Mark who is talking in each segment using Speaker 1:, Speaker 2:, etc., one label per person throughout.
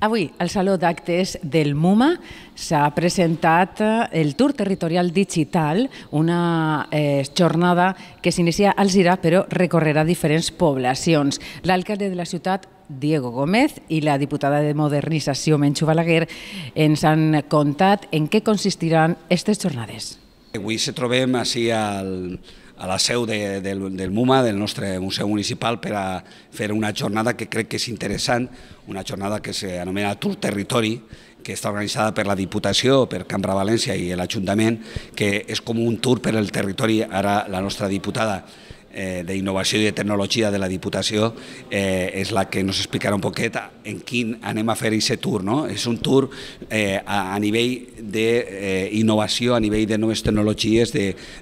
Speaker 1: Avui, al Saló d'Actes del MUMA, s'ha presentat eh, el Tour Territorial Digital, una eh, jornada que s'inicia al Zira però recorrerà diferents poblacions. L'alcalde de la ciutat, Diego Gómez, i la diputada de Modernització, Menxu Balaguer, ens han contat en què consistiran aquestes jornades.
Speaker 2: Avui se trobem així al, a la seu de, del, del MUMA, del nostre Museu Municipal, per a fer una jornada que crec que és interessant, una jornada que s'anomena Tour Territori, que està organitzada per la Diputació, per Cambra València i l'Ajuntament, que és com un tour per el territori. Ara la nostra diputada eh, d'Innovació i de Tecnologia de la Diputació eh, és la que ens explicarà un poquet en quin anem a fer aquest tour. No? És un tour eh, a, a nivell d'innovació, eh, a nivell de noves tecnologies,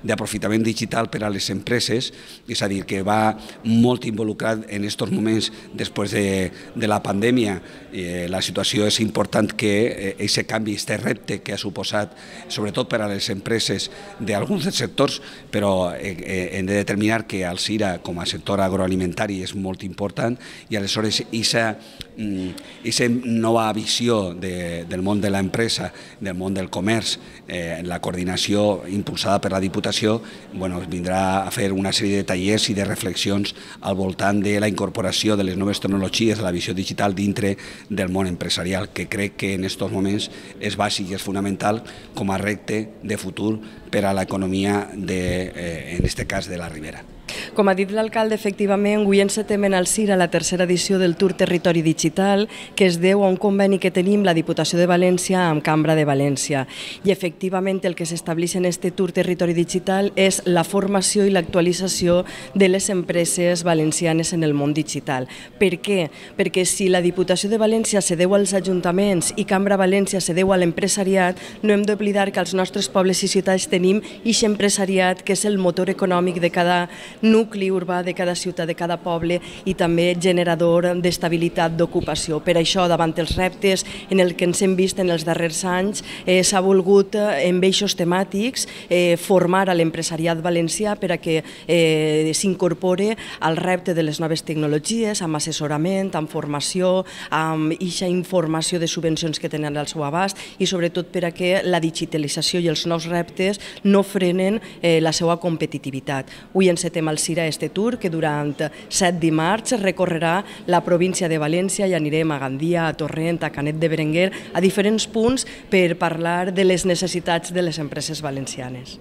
Speaker 2: d'aprofitament digital per a les empreses, és a dir, que va molt involucrat en aquests moments després de, de la pandèmia. Eh, la situació és important que aquest eh, canvi, aquest repte que ha suposat, sobretot per a les empreses d'alguns sectors, però eh, eh, hem de determinar que al CIRA com a sector agroalimentari és molt important i aleshores aquesta mm, nova visió de, del món de l'empresa, del món del comerç, eh, la coordinació impulsada per la Diputació, bueno, vindrà a fer una sèrie de tallers i de reflexions al voltant de la incorporació de les noves tecnologies, de la visió digital dintre del món empresarial, que crec que en aquests moments és bàsic i és fonamental com a repte de futur per a l'economia, eh, en aquest cas, de la Ribera.
Speaker 3: Com ha dit l'alcalde, efectivament, avui encetem en el CIRA la tercera edició del Tour Territori Digital, que es deu a un conveni que tenim la Diputació de València amb Cambra de València. I efectivament el que s'estableix en este Tour Territori Digital és la formació i l'actualització de les empreses valencianes en el món digital. Per què? Perquè si la Diputació de València se deu als ajuntaments i Cambra València se deu a l'empresariat, no hem d'oblidar que als nostres pobles i ciutats tenim ix empresariat que és el motor econòmic de cada nucli urbà de cada ciutat, de cada poble i també generador d'estabilitat d'ocupació. Per això, davant els reptes en el que ens hem vist en els darrers anys, eh, s'ha volgut, eh, en eixos temàtics, eh, formar a l'empresariat valencià per a que eh, s'incorpore al repte de les noves tecnologies, amb assessorament, amb formació, amb eixa informació de subvencions que tenen al seu abast i sobretot per a que la digitalització i els nous reptes no frenen eh, la seva competitivitat. Avui encetem el al CIRA este tour que durant set dimarts recorrerà la província de València i anirem a Gandia, a Torrent, a Canet de Berenguer, a diferents punts per parlar de les necessitats de les empreses valencianes.